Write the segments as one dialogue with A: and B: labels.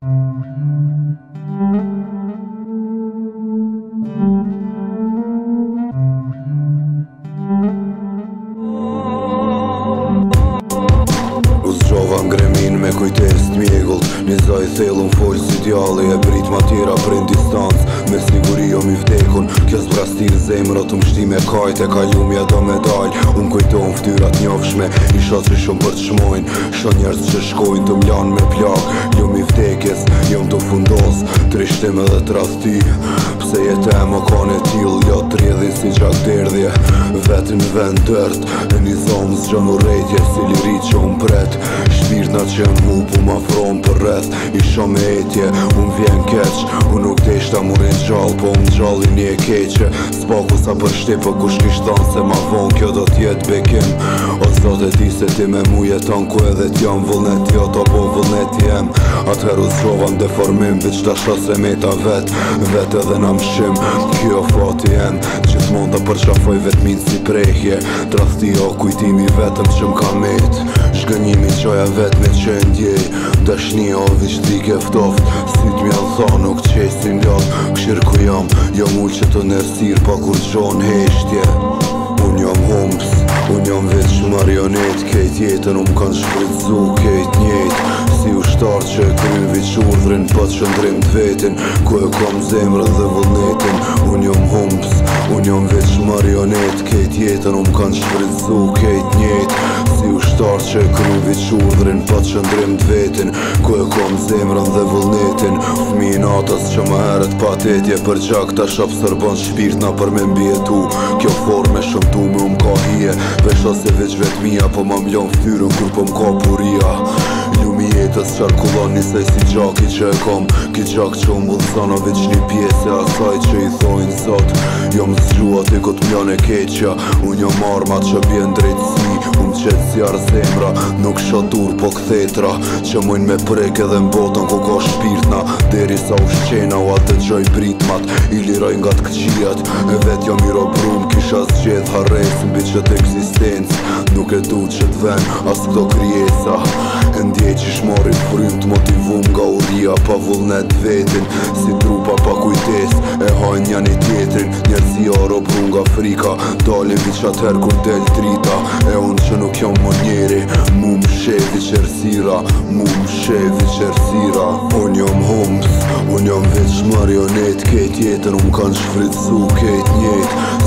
A: Thank you. Një zaj thellë më folë si djallë e prit ma tjera prin distancë Me siguri jo mi vdekun, kjo zbrastir zemrë Otë më shti me kajt e ka ljumja do medalj Unë kujton ftyrat njofshme, i shot që shumë për të shmojnë Shon njerës që shkojnë të mlanë me plak Jo mi vdekes, jom të fundos, trishtim edhe të rasti Pse jetë e më kone t'il, jo të rjedhi si qak derdhje Vetë në vend dërt, e një zonë zgjë rejtje si li që mu ma fron për rreth i me e etje mu vjen keq mu nuk deshta mu rin gjall po më gjallin i e keqe Spaku sa për shtipë po ku shkisht se ma von kjo do tjetë bekim o zot e ti se ti me mu jetan ku edhe t'jam vullnet jo t'a po vullnet jem Atëheru u deformim veç t'a shasem e ta vet vet edhe na mshim kjo fati jem mund të përshafoj vetëmin si prehje Drahti o kujtimi vetëm që m'ka met Shgënjimi qoja vetëmi që e ndjej Dëshni o vishdike vdoft Sytë mja dha nuk qesim ljot Këshirë ku jam Jo mu që të nërsir pa po kur qon heshtje Unë jam humps Unë jam veç marionet, kejt jetën unë kanë shpritzu, kejt njejt Si ushtar që e krymë vëq urdhrin, pa të shëndrim të vetin Ku e kam zemrë dhe vëllnetin, unë jam humps Unë jam veç marionet, kejt jetën unë kanë shpritzu, kejt njejt shqiptarës që kruvi qudrin pa po të qëndrim të vetin, ku e kom zemrën dhe vullnetin Fmi natës që më heret patetje për gjak Ta shopë sërbën shpirt na për me mbi e tu Kjo forme e shumë tu me umka hije se veç vetëmia po, po më mjën fyrën kur po mka puria Lumi jetës qarkullon njësej si gjaki që e kom Ki gjak që më bëllësana veç një pjesë Asaj që i thojnë zot Jo më zgjua të këtë e keqja Unë jo marrë që bjen drejtësi Unë qëtë si arë zemra Nuk shatur po këthetra Që mojnë me prek edhe në botën ku ka shpirtna Deri sa u shqena u atë gjoj pritmat I liraj nga të këqijat E vetë jo i robrum Kisha zgjedh haresë mbi që të eksistencë Nuk e du që të venë As këto krijesa qmarin frim të motivum uria pa vullnet vetin si trupa pa kujtes e hajn një një tjetrin njerëzi aro pru nga frika dalin vi her kur del trita e unë që nuk jam më njeri mu më shevi qërsira mu më shevi qërsira unë jam homës unë jam veç marionet ket jetën unë kanë shfritzu ket njetë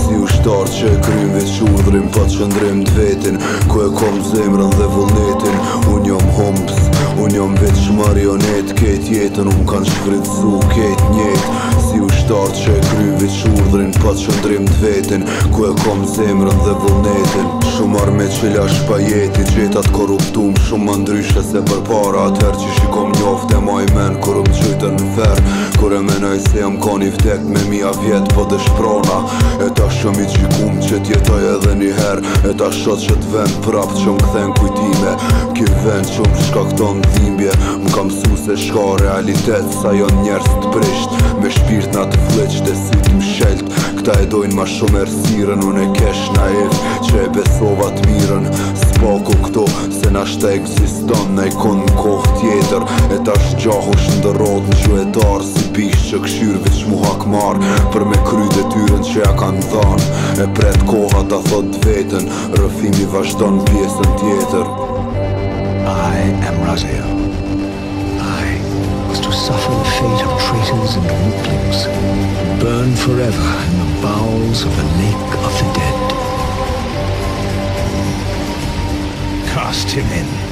A: shtar që e krym veç urdhrim pa po qëndrim të vetin ku e kom zemrën dhe vullnetin unë jom humps unë jom veç marionet ketë jetën unë kanë shkrytzu ketë njetë si u shtar që e krym veç urdhrim pa po qëndrim të vetin ku e kom zemrën dhe vullnetin shumë arme që lash pa jeti gjetat korruptum shumë më ndryshe se për para atër që shikom njoft e ma i men kur më qytën në fer kur e menoj se jam koni vdek me mija vjetë po dëshprona E ta shot që të vend prapë që më këthen kujtime Ky vend që më shkakton dhimbje Më kam su se shka realitet Sa jon njerës të prisht Me shpirt na të fleq dhe si të më shelt Këta e dojnë ma shumë ersiren Unë e kesh na e Që e besova të mirën ashtë të egziston në kon në kohë tjetër E ta është gjahu shëndërot në gjuetar Si pishë që këshyrë vë që Për me kry dhe tyren që ja kanë dhanë E pret koha ta thot vetën Rëfimi vazhdon pjesën tjetër I am Razio I was to suffer the fate of traitors and weaklings Burn forever in the bowels of a lake of the dead tossed him in.